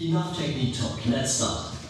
Enough technique talk, let's start.